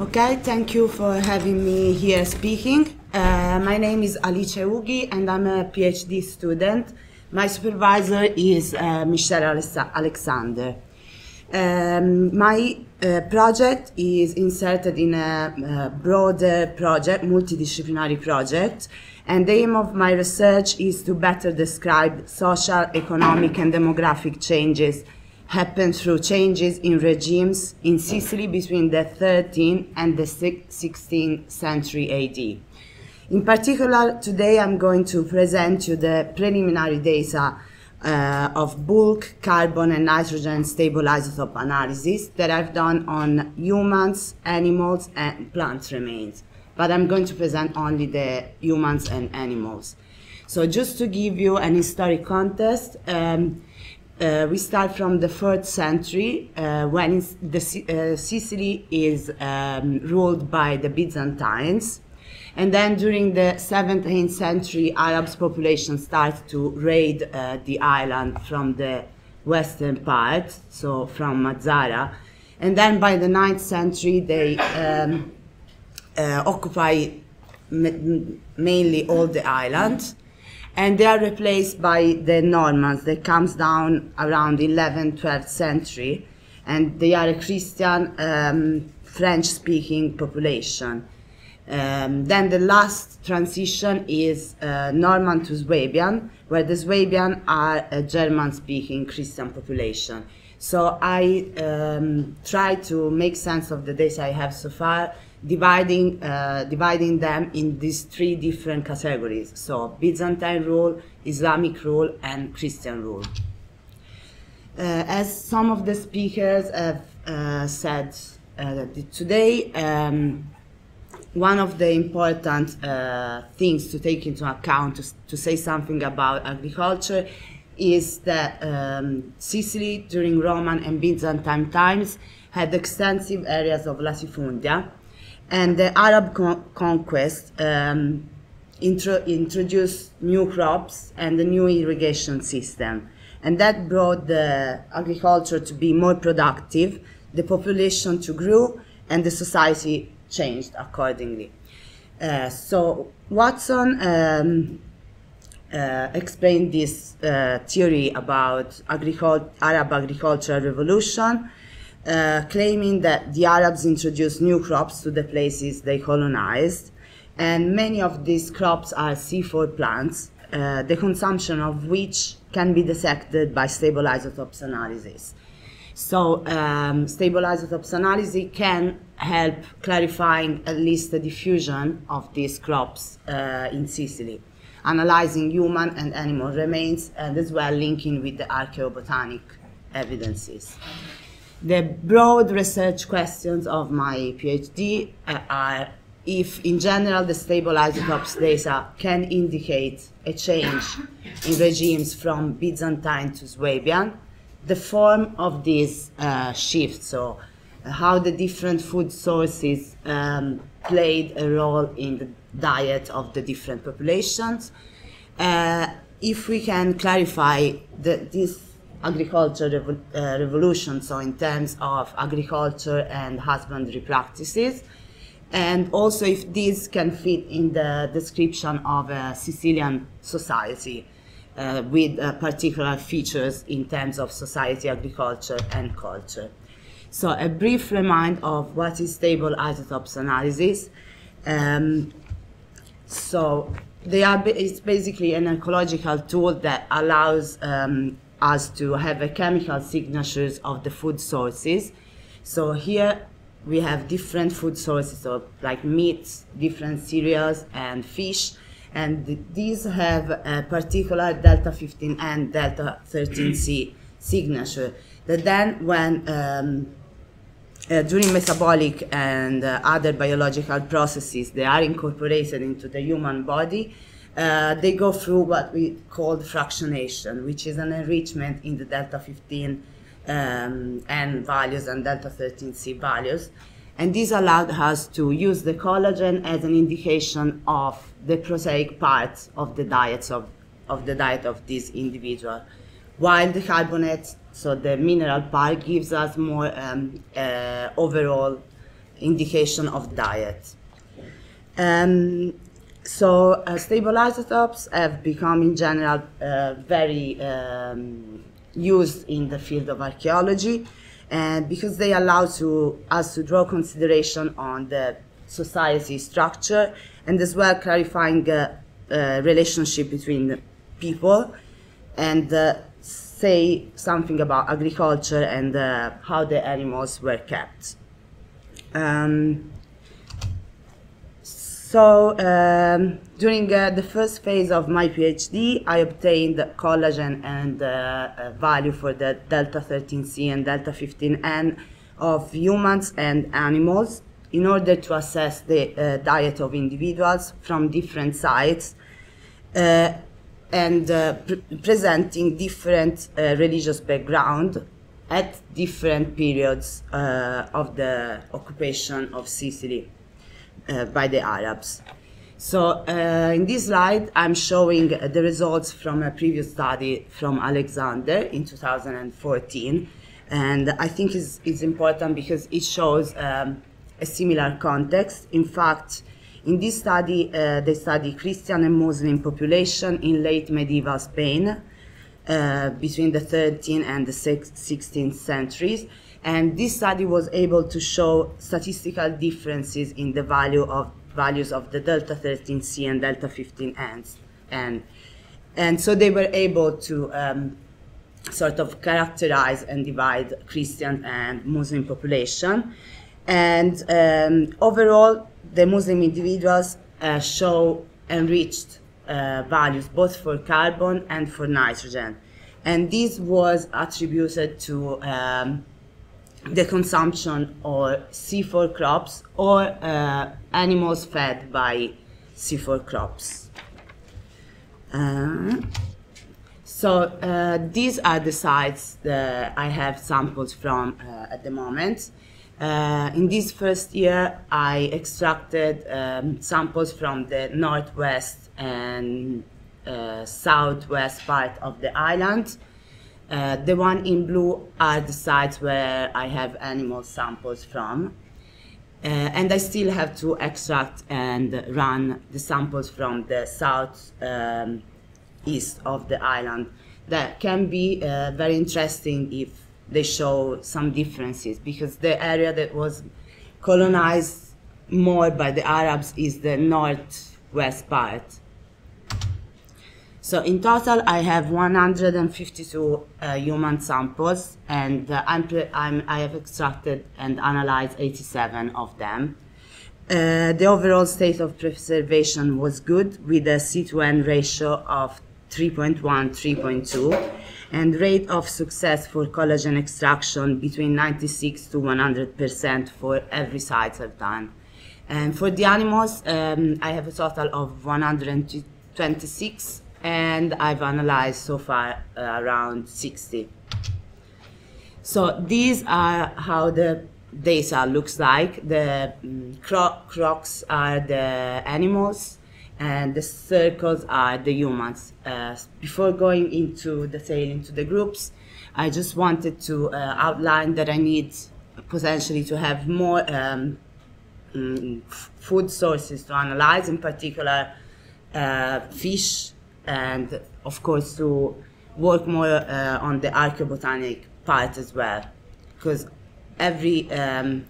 Okay, thank you for having me here speaking. Uh, my name is Alice Ugi and I'm a PhD student. My supervisor is uh, Michelle Alexander. Um, my uh, project is inserted in a, a broader project, multidisciplinary project, and the aim of my research is to better describe social, economic, and demographic changes happen through changes in regimes in Sicily between the 13th and the 16th century AD. In particular, today I'm going to present you the preliminary data uh, of bulk, carbon, and nitrogen stable isotope analysis that I've done on humans, animals, and plant remains. But I'm going to present only the humans and animals. So just to give you an historic context, um, uh, we start from the third century uh, when the, uh, Sicily is um, ruled by the Byzantines and then during the 17th century, Arabs population starts to raid uh, the island from the western part, so from Mazara. And then by the 9th century, they um, uh, occupy mainly all the island. And they are replaced by the Normans that comes down around 11th, 12th century. And they are a Christian, um, French-speaking population. Um, then the last transition is uh, Norman to Swabian, where the Swabian are a German-speaking Christian population. So I um, try to make sense of the data I have so far, dividing, uh, dividing them in these three different categories. So Byzantine rule, Islamic rule, and Christian rule. Uh, as some of the speakers have uh, said uh, today, um, one of the important uh, things to take into account to, to, say something about agriculture is that um, Sicily during Roman and Byzantine times had extensive areas of latifundia, and the Arab con conquest um, intro introduced new crops and a new irrigation system, and that brought the agriculture to be more productive, the population to grow, and the society changed accordingly. Uh, so Watson um, uh, explained this uh, theory about agricul Arab agricultural revolution, uh, claiming that the Arabs introduced new crops to the places they colonized, and many of these crops are C4 plants, uh, the consumption of which can be detected by stable isotopes analysis. So um, stable isotopes analysis can help clarifying at least the diffusion of these crops uh, in Sicily, analyzing human and animal remains, and as well linking with the archaeobotanic evidences. The broad research questions of my PhD are if, in general, the stable isotopes data can indicate a change in regimes from Byzantine to Swabian, the form of this uh, shift, so how the different food sources um, played a role in the diet of the different populations. Uh, if we can clarify the, this agriculture revo uh, revolution, so in terms of agriculture and husbandry practices, and also if this can fit in the description of a Sicilian society uh, with uh, particular features in terms of society, agriculture, and culture. So a brief reminder of what is stable isotopes analysis. Um, so they are, it's basically an ecological tool that allows um, us to have a chemical signatures of the food sources. So here we have different food sources, of like meats, different cereals, and fish and these have a particular delta 15 and delta 13C signature that then when um, uh, during metabolic and uh, other biological processes they are incorporated into the human body uh, they go through what we call fractionation which is an enrichment in the delta 15 um, N values and delta 13C values and this allowed us to use the collagen as an indication of the proteic part of the diets of, of the diet of this individual. While the carbonate, so the mineral part, gives us more um, uh, overall indication of diet. Um, so uh, stable isotopes have become in general uh, very um, used in the field of archaeology and because they allow to, us to draw consideration on the society structure and as well clarifying uh, uh, relationship between people and uh, say something about agriculture and uh, how the animals were kept. Um, so um, during uh, the first phase of my PhD, I obtained collagen and uh, uh, value for the delta 13C and delta 15N of humans and animals in order to assess the uh, diet of individuals from different sites uh, and uh, pre presenting different religious background at different periods of the occupation of Sicily by the Arabs. So uh, in this slide, I'm showing the results from a previous study from Alexander in 2014. And I think it's, it's important because it shows um, a similar context. In fact, in this study, uh, they study Christian and Muslim population in late medieval Spain uh, between the 13th and the 16th centuries. And this study was able to show statistical differences in the value of values of the delta 13C and delta 15N. And, and so they were able to um, sort of characterize and divide Christian and Muslim population. And um, overall, the Muslim individuals uh, show enriched uh, values both for carbon and for nitrogen. And this was attributed to um, the consumption of C4 crops or uh, animals fed by C4 crops. Uh, so uh, these are the sites that I have samples from uh, at the moment. Uh, in this first year, I extracted um, samples from the northwest and uh, southwest part of the island. Uh, the one in blue are the sites where I have animal samples from. Uh, and I still have to extract and run the samples from the south um, east of the island. That can be uh, very interesting if they show some differences because the area that was colonized more by the Arabs is the northwest part. So in total, I have 152 uh, human samples, and uh, I'm, I'm, i have extracted and analyzed 87 of them. Uh, the overall state of preservation was good, with a C2N ratio of 3.1, 3.2 and rate of success for collagen extraction between 96 to 100% for every site I've done. And for the animals, um, I have a total of 126 and I've analyzed so far uh, around 60. So these are how the data looks like. The um, cro crocs are the animals and the circles are the humans. Uh, before going into detail into the groups, I just wanted to uh, outline that I need potentially to have more um, mm, food sources to analyze, in particular uh, fish, and of course to work more uh, on the archaeobotanic part as well, because every um,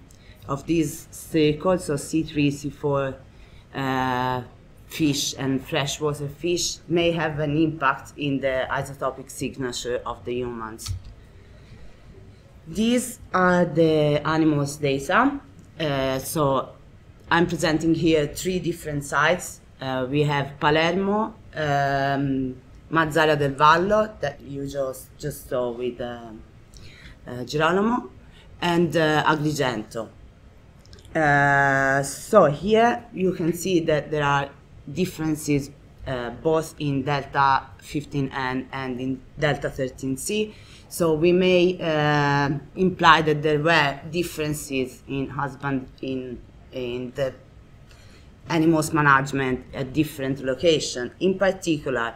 of these circles, so C3, C4, fish and freshwater fish may have an impact in the isotopic signature of the humans. These are the animals data. Uh, so I'm presenting here three different sites. Uh, we have Palermo, um, Mazara del Vallo, that you just, just saw with uh, uh Girolamo, and uh, Agrigento. Uh, so here you can see that there are differences uh, both in delta 15N and in delta 13C. So we may uh, imply that there were differences in husband in in the animals management at different location. In particular,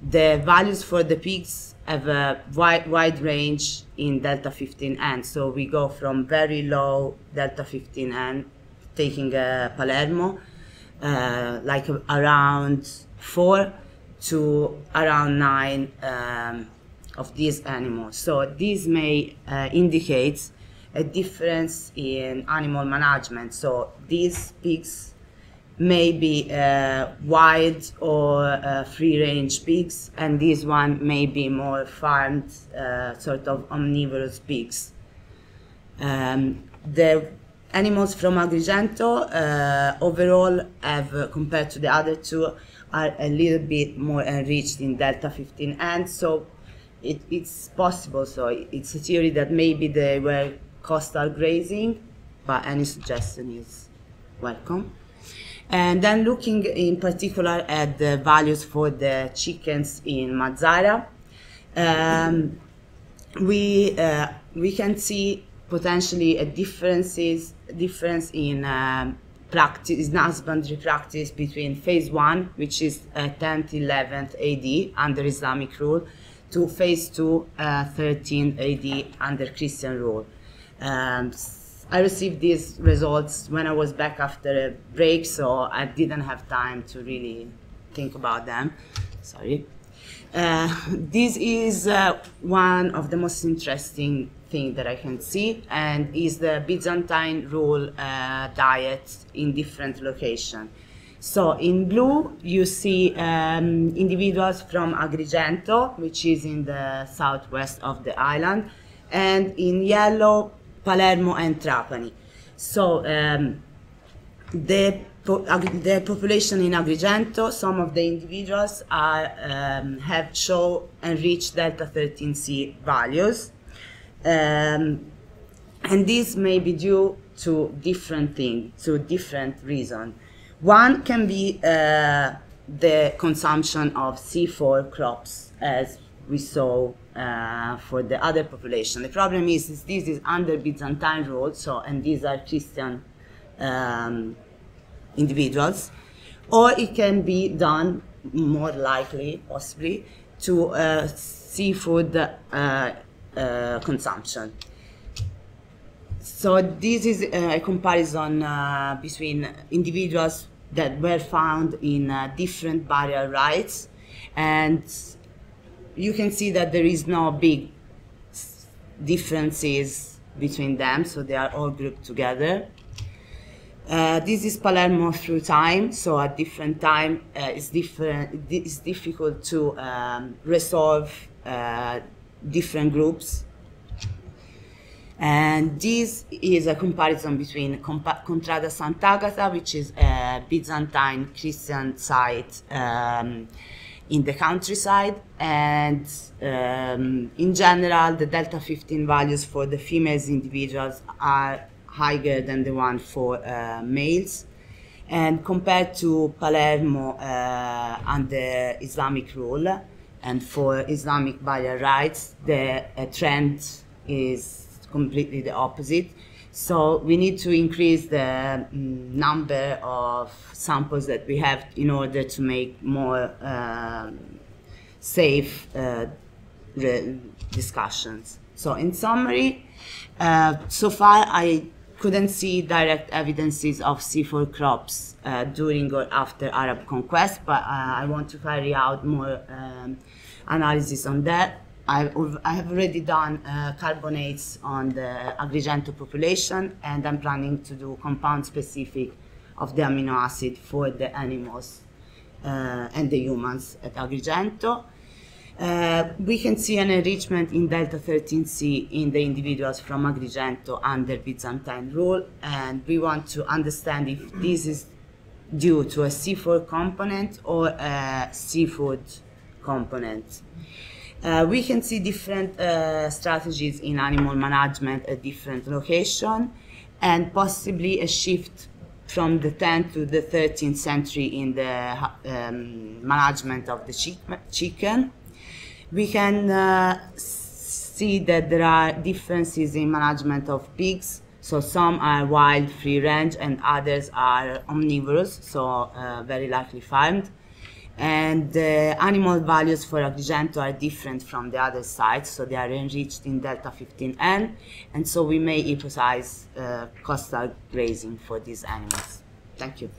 the values for the pigs have a wide, wide range in delta 15N. So we go from very low delta 15N taking uh, Palermo, uh, like around four to around nine um, of these animals. So this may uh, indicate a difference in animal management. So these pigs may be uh, wild or uh, free-range pigs, and this one may be more farmed, uh, sort of omnivorous pigs. Um, the animals from Agrigento uh, overall have, uh, compared to the other two, are a little bit more enriched in delta 15 and so it, it's possible so it's a theory that maybe they were coastal grazing but any suggestion is welcome and then looking in particular at the values for the chickens in Mazara um, we uh, we can see potentially a differences difference in um, practice, in husbandry practice between phase one, which is uh, 10th, 11th AD under Islamic rule, to phase two, uh, 13th AD under Christian rule. Um, I received these results when I was back after a break, so I didn't have time to really think about them. Sorry. Uh, this is uh, one of the most interesting thing that I can see, and is the Byzantine rule uh, diet in different locations. So in blue, you see um, individuals from Agrigento, which is in the southwest of the island, and in yellow, Palermo and Trapani. So um, the, po the population in Agrigento, some of the individuals are, um, have show enriched delta 13C values. Um, and this may be due to different things, to different reasons. One can be uh, the consumption of C4 crops, as we saw uh, for the other population. The problem is, is this is under Byzantine rule, so and these are Christian um, individuals, or it can be done more likely, possibly, to uh, seafood uh, uh, consumption. So this is a comparison uh, between individuals that were found in different burial rites, and you can see that there is no big differences between them, so they are all grouped together. Uh, this is Palermo through time, so at different time uh, it's different. It's difficult to um, resolve uh, different groups. And this is a comparison between Contrada Sant'Agata, which is a Byzantine Christian site um, in the countryside, and um, in general, the delta 15 values for the females individuals are higher than the one for uh, males. And compared to Palermo uh, under Islamic rule, and for Islamic burial rites the uh, trend is completely the opposite. So we need to increase the mm, number of samples that we have in order to make more um, safe uh, discussions. So in summary, uh, so far I couldn't see direct evidences of C4 crops uh, during or after Arab conquest, but uh, I want to carry out more um, analysis on that. I, I have already done uh, carbonates on the Agrigento population, and I'm planning to do compound specific of the amino acid for the animals uh, and the humans at Agrigento. Uh, we can see an enrichment in delta 13C in the individuals from Agrigento under Byzantine rule, and we want to understand if this is due to a C4 component or a seafood component. Uh, we can see different uh, strategies in animal management at different locations and possibly a shift from the 10th to the 13th century in the um, management of the chicken we can uh, see that there are differences in management of pigs. So some are wild, free range, and others are omnivorous, so uh, very likely farmed. And the animal values for Agrigento are different from the other sites, so they are enriched in Delta 15N, and so we may emphasize uh, coastal grazing for these animals. Thank you.